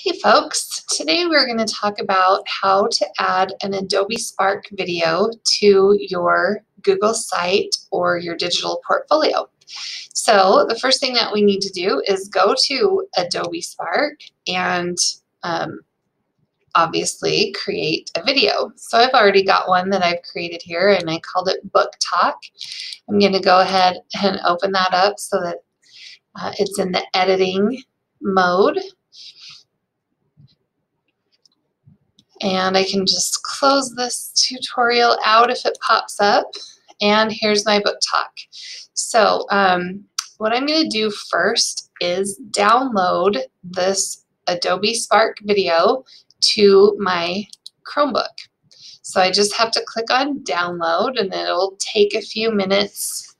Hey folks, today we're going to talk about how to add an Adobe Spark video to your Google site or your digital portfolio. So the first thing that we need to do is go to Adobe Spark and um, obviously create a video. So I've already got one that I've created here and I called it Book Talk. I'm going to go ahead and open that up so that uh, it's in the editing mode And I can just close this tutorial out if it pops up. And here's my book talk. So um, what I'm going to do first is download this Adobe Spark video to my Chromebook. So I just have to click on download and it'll take a few minutes.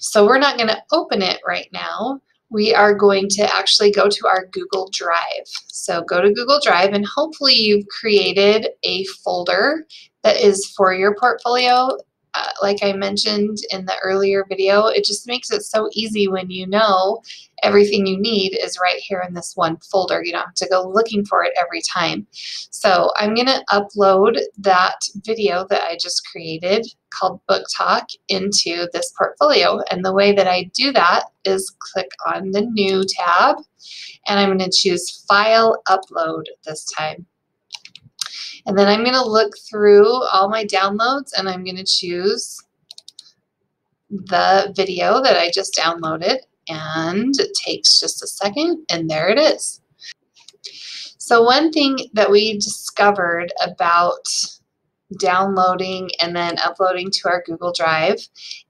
So we're not going to open it right now we are going to actually go to our Google Drive. So go to Google Drive and hopefully you've created a folder that is for your portfolio uh, like I mentioned in the earlier video, it just makes it so easy when you know everything you need is right here in this one folder. You don't have to go looking for it every time. So I'm going to upload that video that I just created called Book Talk into this portfolio. And the way that I do that is click on the New tab, and I'm going to choose File Upload this time. And then I'm going to look through all my downloads and I'm going to choose the video that I just downloaded and it takes just a second and there it is. So one thing that we discovered about downloading and then uploading to our Google Drive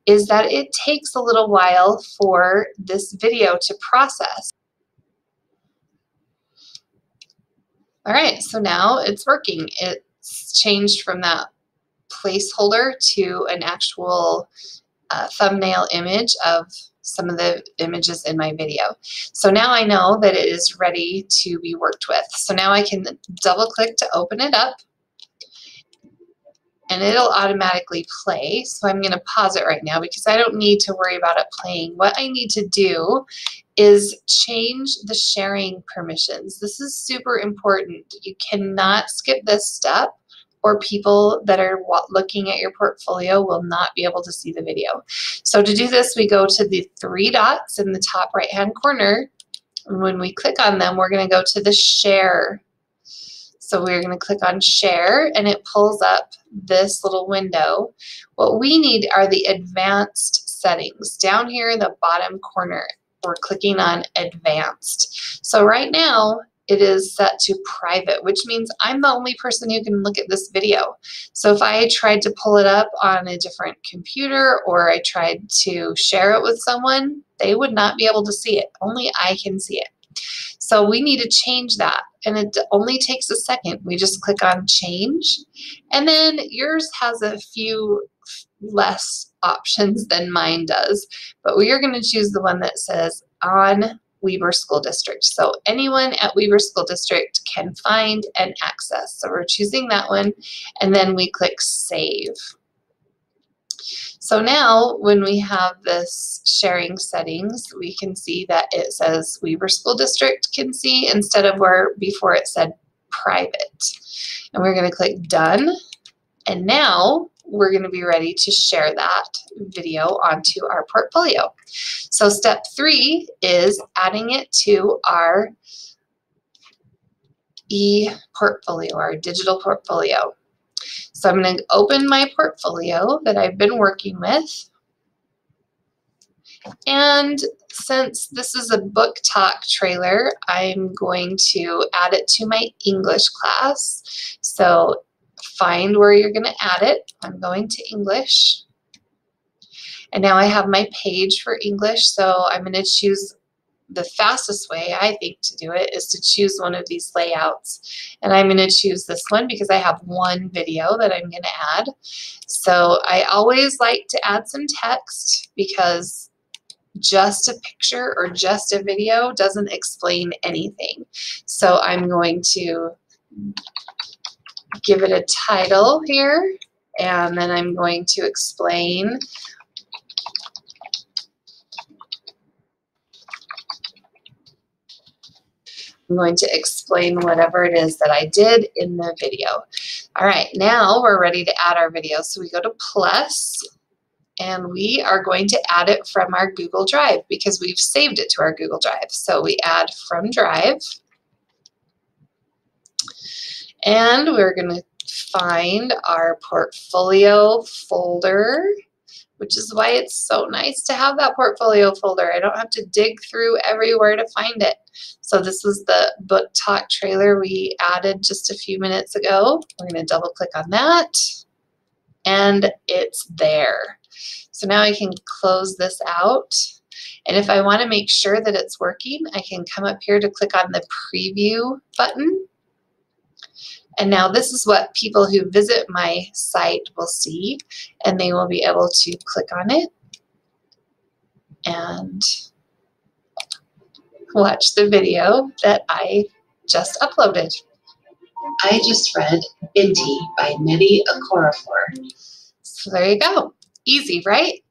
is that it takes a little while for this video to process. All right, so now it's working. It's changed from that placeholder to an actual uh, thumbnail image of some of the images in my video. So now I know that it is ready to be worked with. So now I can double click to open it up and it'll automatically play. So I'm going to pause it right now because I don't need to worry about it playing. What I need to do is change the sharing permissions. This is super important. You cannot skip this step or people that are looking at your portfolio will not be able to see the video. So to do this, we go to the three dots in the top right hand corner. And when we click on them, we're going to go to the share. So we're going to click on share and it pulls up this little window. What we need are the advanced settings down here in the bottom corner we're clicking on advanced. So right now it is set to private, which means I'm the only person who can look at this video. So if I tried to pull it up on a different computer or I tried to share it with someone, they would not be able to see it. Only I can see it. So we need to change that and it only takes a second. We just click on change and then yours has a few less options than mine does, but we are going to choose the one that says on Weber School District. So anyone at Weber School District can find and access. So we're choosing that one and then we click save. So now when we have this sharing settings, we can see that it says Weber School District can see instead of where before it said private. And we're going to click done. And now we're going to be ready to share that video onto our portfolio. So step three is adding it to our e-portfolio, our digital portfolio. So I'm going to open my portfolio that I've been working with. And since this is a book talk trailer, I'm going to add it to my English class. So find where you're going to add it. I'm going to English. And now I have my page for English, so I'm going to choose the fastest way, I think, to do it is to choose one of these layouts. And I'm going to choose this one because I have one video that I'm going to add. So I always like to add some text because just a picture or just a video doesn't explain anything. So I'm going to give it a title here, and then I'm going to explain I'm going to explain whatever it is that I did in the video. All right, now we're ready to add our video. So we go to plus and we are going to add it from our Google Drive because we've saved it to our Google Drive. So we add from Drive and we're going to find our portfolio folder which is why it's so nice to have that portfolio folder. I don't have to dig through everywhere to find it. So this was the book talk trailer we added just a few minutes ago. We're going to double click on that and it's there. So now I can close this out. And if I want to make sure that it's working, I can come up here to click on the preview button and now this is what people who visit my site will see, and they will be able to click on it and watch the video that I just uploaded. I just read Binti by Nnedi Okorafor. So there you go. Easy, right?